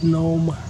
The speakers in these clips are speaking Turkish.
gnome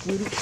Kuyruk